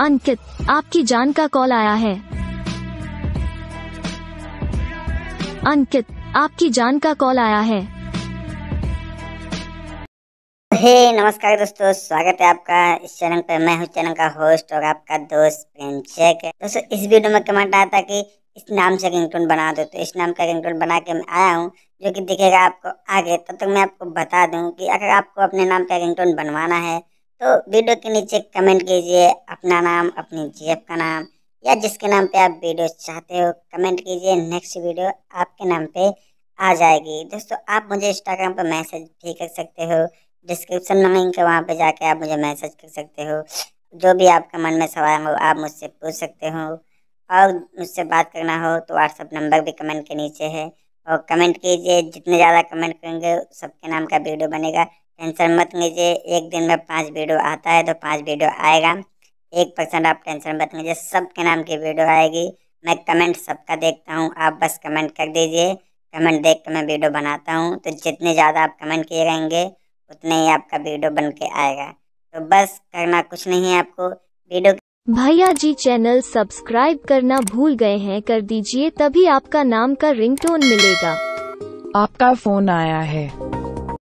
अंकित, आपकी जान का कॉल आया है। अंकित, आपकी जान का कॉल आया है। हे, नमस्कार दोस्तों, स्वागत है आपका इस चैनल पर मैं हूँ चैनल का होस्ट और आपका दोस्त प्रेम प्रेमचक दोस्तों, इस वीडियो में कमेंट आया था कि इस नाम से रिंगटोन बना दो। तो इस नाम का रिंगटोन बना के मैं आया हूँ, जो कि दिखेगा आपको आगे। तब तो तक तो मैं आपको बता दूँ कि अगर आपको अपने नाम का रिंगटोन बनवाना है तो वीडियो के नीचे कमेंट कीजिए। अपना नाम, अपनी जीएफ का नाम, या जिसके नाम पे आप वीडियो चाहते हो, कमेंट कीजिए। नेक्स्ट वीडियो आपके नाम पे आ जाएगी। दोस्तों, आप मुझे इंस्टाग्राम पर मैसेज भी कर सकते हो। डिस्क्रिप्शन में लिंक है, वहाँ पर जाके आप मुझे मैसेज कर सकते हो। जो भी आपका मन में सवाल हो, आप मुझसे पूछ सकते हो। और मुझसे बात करना हो तो व्हाट्सअप नंबर भी कमेंट के नीचे है। और कमेंट कीजिए, जितने ज़्यादा कमेंट करेंगे, सबके नाम का वीडियो बनेगा। टेंशन मत लीजिए, एक दिन में पाँच वीडियो आता है तो पाँच वीडियो आएगा। एक परसेंट आप टेंशन मत लीजिए सबके नाम की वीडियो आएगी। मैं कमेंट सबका देखता हूँ आप बस कमेंट कर दीजिए। कमेंट देख कर मैं वीडियो बनाता हूँ। तो जितने ज़्यादा आप कमेंट किए रहेंगे उतने ही आपका वीडियो बन के आएगा। तो बस करना कुछ नहीं है आपको। वीडियो भैया जी चैनल सब्सक्राइब करना भूल गए हैं कर दीजिए तभी आपका नाम का रिंगटोन मिलेगा। आपका फ़ोन आया है।